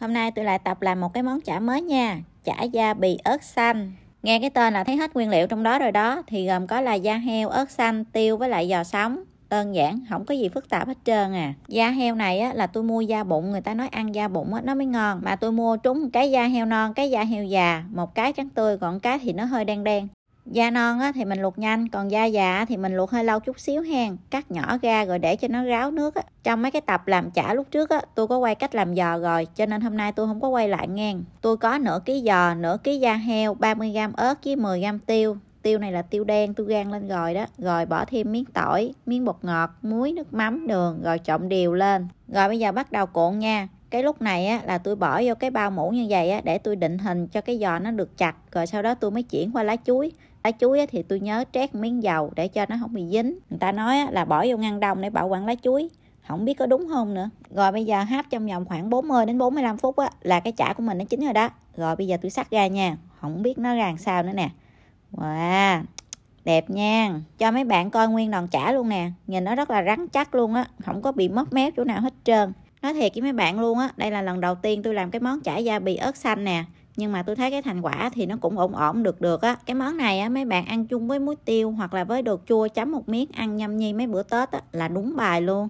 Hôm nay tôi lại tập làm một cái món chả mới nha. Chả da bì ớt xanh. Nghe cái tên là thấy hết nguyên liệu trong đó rồi đó. Thì gồm có là da heo, ớt xanh, tiêu với lại giò sống. Đơn giản, không có gì phức tạp hết trơn à. Da heo này á, là tôi mua da bụng Người ta nói ăn da bụng á, nó mới ngon. Mà tôi mua trúng cái da heo non, cái da heo già. Một cái trắng tươi, còn cái thì nó hơi đen đen. Da non á, thì mình luộc nhanh, còn da già thì mình luộc hơi lâu chút xíu hen. Cắt nhỏ ra rồi để cho nó ráo nước á. Trong mấy cái tập làm chả lúc trước á, tôi có quay cách làm giò rồi, cho nên hôm nay tôi không có quay lại ngang. Tôi có nửa ký giò, nửa ký da heo, 30g ớt với 10g tiêu. Tiêu này là tiêu đen, tôi gan lên rồi đó. Rồi bỏ thêm miếng tỏi, miếng bột ngọt, muối, nước mắm, đường, rồi trộn đều lên. Rồi bây giờ bắt đầu cuộn nha cái lúc này á, là tôi bỏ vô cái bao mũ như vậy á, để tôi định hình cho cái giò nó được chặt rồi sau đó tôi mới chuyển qua lá chuối. Lá chuối á, thì tôi nhớ trét miếng dầu để cho nó không bị dính. Người ta nói á, là bỏ vô ngăn đông để bảo quản lá chuối. Không biết có đúng không nữa. Rồi bây giờ hấp trong vòng khoảng 40 đến 45 phút á, là cái chả của mình nó chín rồi đó. Rồi bây giờ tôi sắc ra nha. Không biết nó ra sao nữa nè. Wow đẹp nha. Cho mấy bạn coi nguyên đòn chả luôn nè. Nhìn nó rất là rắn chắc luôn á. Không có bị mất méo chỗ nào hết trơn nói thiệt với mấy bạn luôn á, đây là lần đầu tiên tôi làm cái món chả da bì ớt xanh nè. Nhưng mà tôi thấy cái thành quả thì nó cũng ổn ổn được được á. Cái món này á, mấy bạn ăn chung với muối tiêu hoặc là với đồ chua chấm một miếng ăn nhâm nhi mấy bữa tết á, là đúng bài luôn.